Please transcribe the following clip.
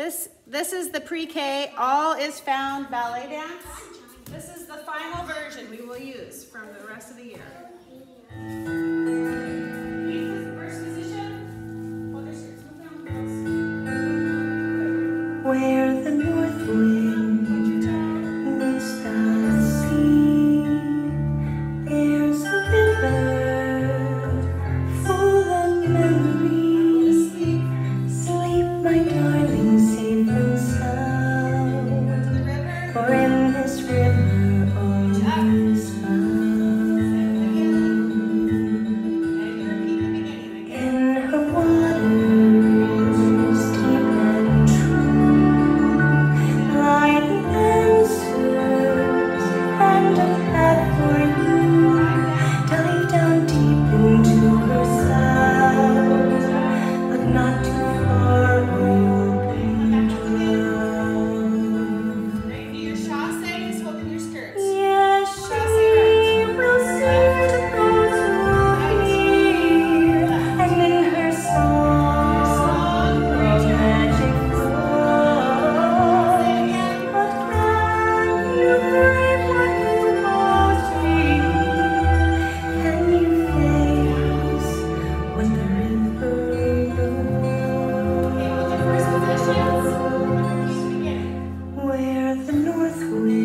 This, this is the pre-K All Is Found ballet dance. This is the final version we will use from the rest of the year. where the north wind the North Wind.